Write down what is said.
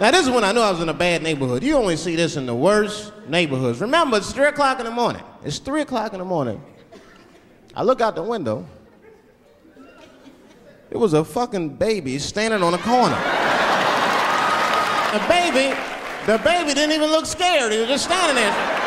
Now, this is when I knew I was in a bad neighborhood. You only see this in the worst neighborhoods. Remember, it's 3 o'clock in the morning. It's 3 o'clock in the morning. I look out the window. It was a fucking baby standing on a corner. The baby, the baby didn't even look scared. He was just standing there.